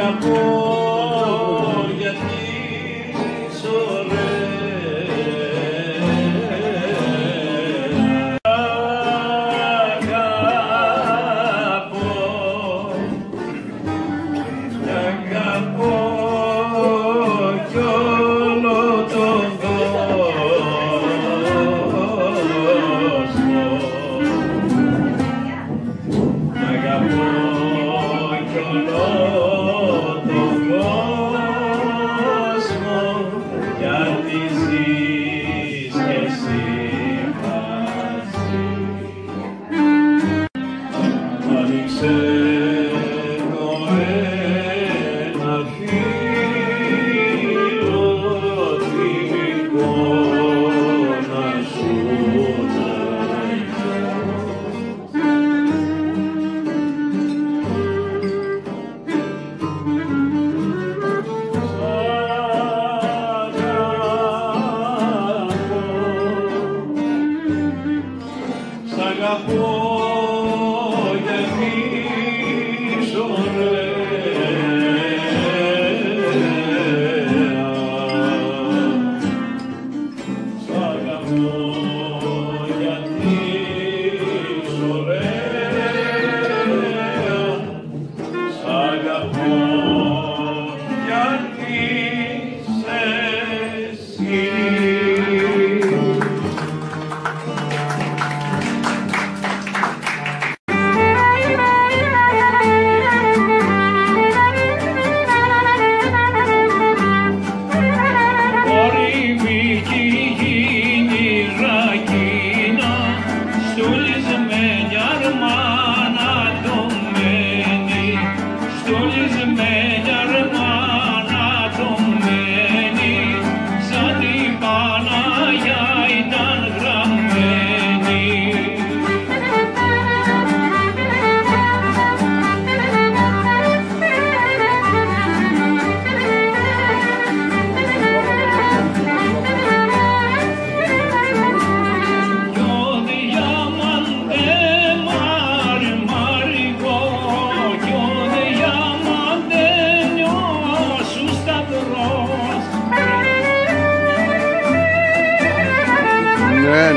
Singapore.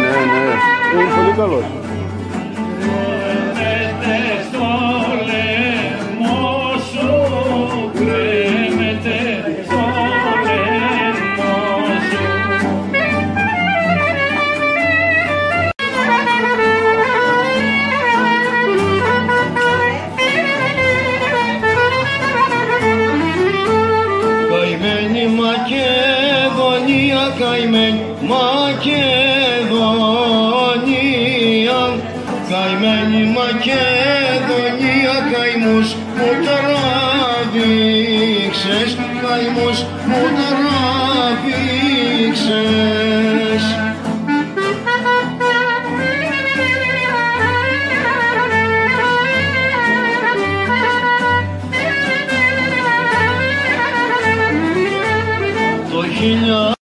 ναι, ναι. Είναι πολύ καλός. Μακεδονία, καημένη Μακεδονία μου τράβηξες, καημός μου τράβηξες.